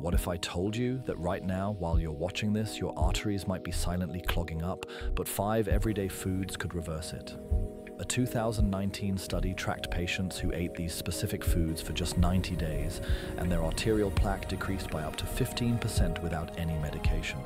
What if I told you that right now, while you're watching this, your arteries might be silently clogging up, but five everyday foods could reverse it? A 2019 study tracked patients who ate these specific foods for just 90 days, and their arterial plaque decreased by up to 15% without any medication.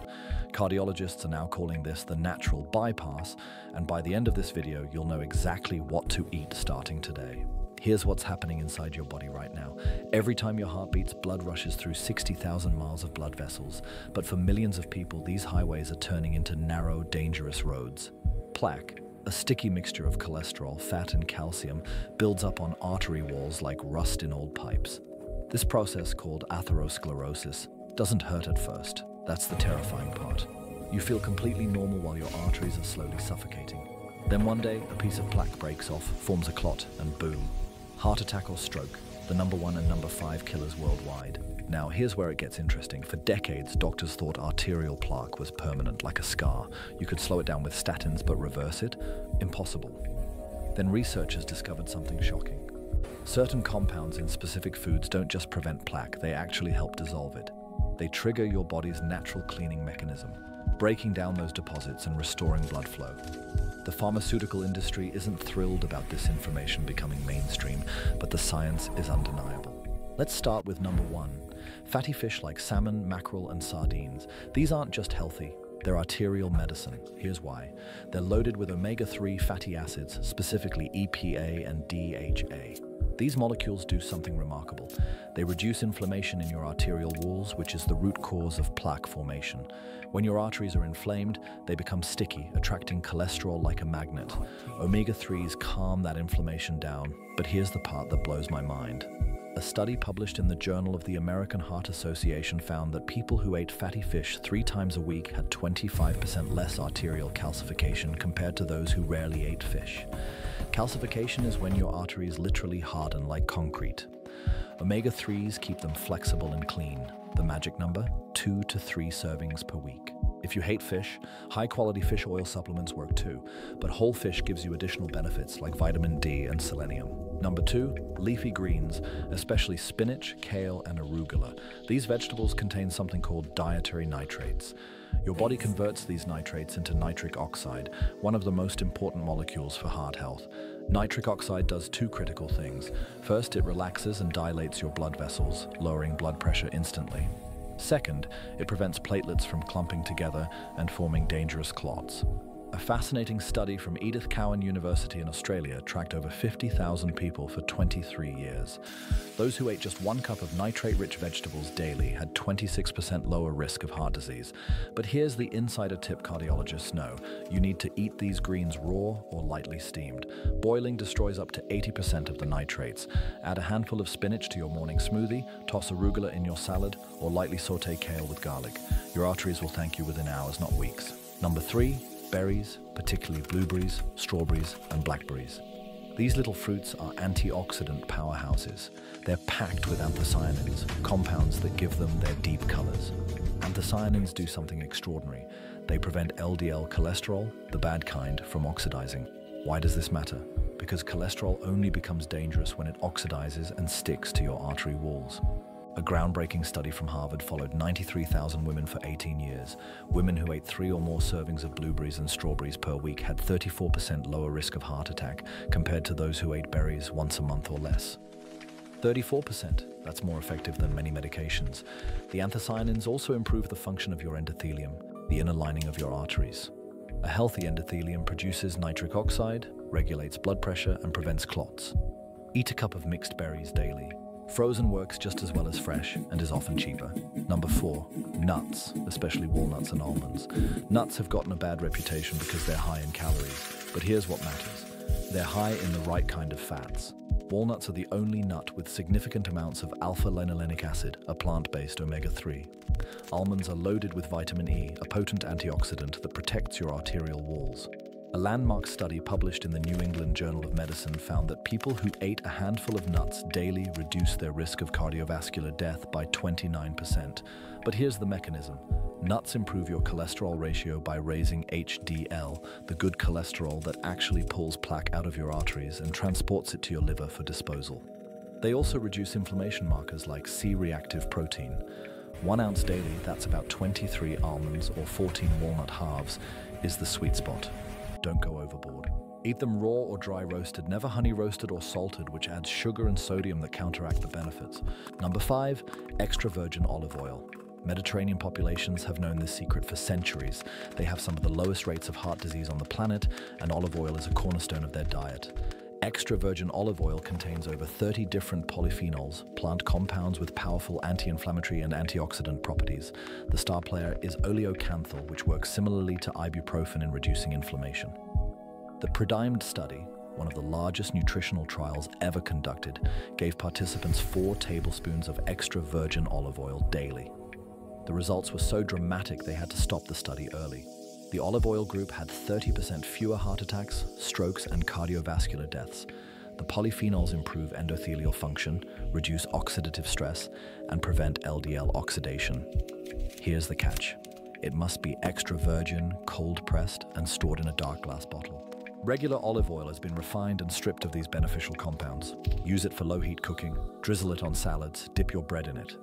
Cardiologists are now calling this the natural bypass, and by the end of this video, you'll know exactly what to eat starting today. Here's what's happening inside your body right now. Every time your heart beats, blood rushes through 60,000 miles of blood vessels. But for millions of people, these highways are turning into narrow, dangerous roads. Plaque, a sticky mixture of cholesterol, fat, and calcium, builds up on artery walls like rust in old pipes. This process, called atherosclerosis, doesn't hurt at first. That's the terrifying part. You feel completely normal while your arteries are slowly suffocating. Then one day, a piece of plaque breaks off, forms a clot, and boom. Heart attack or stroke, the number one and number five killers worldwide. Now, here's where it gets interesting. For decades, doctors thought arterial plaque was permanent, like a scar. You could slow it down with statins, but reverse it? Impossible. Then researchers discovered something shocking. Certain compounds in specific foods don't just prevent plaque, they actually help dissolve it. They trigger your body's natural cleaning mechanism, breaking down those deposits and restoring blood flow. The pharmaceutical industry isn't thrilled about this information becoming mainstream, but the science is undeniable. Let's start with number one. Fatty fish like salmon, mackerel, and sardines. These aren't just healthy, they're arterial medicine. Here's why. They're loaded with omega-3 fatty acids, specifically EPA and DHA. These molecules do something remarkable. They reduce inflammation in your arterial walls, which is the root cause of plaque formation. When your arteries are inflamed, they become sticky, attracting cholesterol like a magnet. Omega-3s calm that inflammation down, but here's the part that blows my mind. A study published in the Journal of the American Heart Association found that people who ate fatty fish three times a week had 25% less arterial calcification compared to those who rarely ate fish. Calcification is when your arteries literally harden like concrete. Omega-3s keep them flexible and clean. The magic number? Two to three servings per week. If you hate fish, high-quality fish oil supplements work too, but whole fish gives you additional benefits like vitamin D and selenium. Number two, leafy greens, especially spinach, kale, and arugula. These vegetables contain something called dietary nitrates. Your body converts these nitrates into nitric oxide, one of the most important molecules for heart health. Nitric oxide does two critical things. First, it relaxes and dilates your blood vessels, lowering blood pressure instantly. Second, it prevents platelets from clumping together and forming dangerous clots. A fascinating study from Edith Cowan University in Australia tracked over 50,000 people for 23 years. Those who ate just one cup of nitrate-rich vegetables daily had 26% lower risk of heart disease. But here's the insider tip cardiologists know. You need to eat these greens raw or lightly steamed. Boiling destroys up to 80% of the nitrates. Add a handful of spinach to your morning smoothie, toss arugula in your salad, or lightly saute kale with garlic. Your arteries will thank you within hours, not weeks. Number three, berries, particularly blueberries, strawberries, and blackberries. These little fruits are antioxidant powerhouses. They're packed with anthocyanins, compounds that give them their deep colors. Anthocyanins do something extraordinary. They prevent LDL cholesterol, the bad kind, from oxidizing. Why does this matter? Because cholesterol only becomes dangerous when it oxidizes and sticks to your artery walls. A groundbreaking study from Harvard followed 93,000 women for 18 years. Women who ate three or more servings of blueberries and strawberries per week had 34% lower risk of heart attack compared to those who ate berries once a month or less. 34%, that's more effective than many medications. The anthocyanins also improve the function of your endothelium, the inner lining of your arteries. A healthy endothelium produces nitric oxide, regulates blood pressure, and prevents clots. Eat a cup of mixed berries daily. Frozen works just as well as fresh and is often cheaper. Number four, nuts, especially walnuts and almonds. Nuts have gotten a bad reputation because they're high in calories, but here's what matters. They're high in the right kind of fats. Walnuts are the only nut with significant amounts of alpha-linolenic acid, a plant-based omega-3. Almonds are loaded with vitamin E, a potent antioxidant that protects your arterial walls. A landmark study published in the New England Journal of Medicine found that people who ate a handful of nuts daily reduced their risk of cardiovascular death by 29%. But here's the mechanism. Nuts improve your cholesterol ratio by raising HDL, the good cholesterol that actually pulls plaque out of your arteries and transports it to your liver for disposal. They also reduce inflammation markers like C-reactive protein. One ounce daily, that's about 23 almonds or 14 walnut halves, is the sweet spot. Don't go overboard. Eat them raw or dry roasted, never honey roasted or salted, which adds sugar and sodium that counteract the benefits. Number five, extra virgin olive oil. Mediterranean populations have known this secret for centuries. They have some of the lowest rates of heart disease on the planet, and olive oil is a cornerstone of their diet. Extra virgin olive oil contains over 30 different polyphenols, plant compounds with powerful anti-inflammatory and antioxidant properties. The star player is oleocanthal, which works similarly to ibuprofen in reducing inflammation. The Predimed study, one of the largest nutritional trials ever conducted, gave participants four tablespoons of extra virgin olive oil daily. The results were so dramatic they had to stop the study early. The olive oil group had 30% fewer heart attacks, strokes, and cardiovascular deaths. The polyphenols improve endothelial function, reduce oxidative stress, and prevent LDL oxidation. Here's the catch. It must be extra virgin, cold pressed, and stored in a dark glass bottle. Regular olive oil has been refined and stripped of these beneficial compounds. Use it for low heat cooking, drizzle it on salads, dip your bread in it.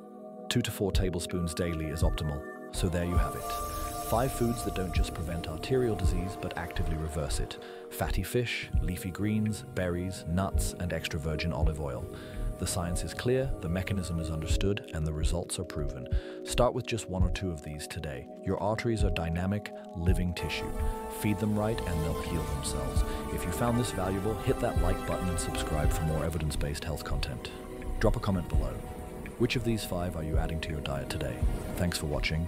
Two to four tablespoons daily is optimal, so there you have it. Five foods that don't just prevent arterial disease, but actively reverse it. Fatty fish, leafy greens, berries, nuts, and extra virgin olive oil. The science is clear, the mechanism is understood, and the results are proven. Start with just one or two of these today. Your arteries are dynamic, living tissue. Feed them right and they'll heal themselves. If you found this valuable, hit that like button and subscribe for more evidence-based health content. Drop a comment below. Which of these five are you adding to your diet today? Thanks for watching,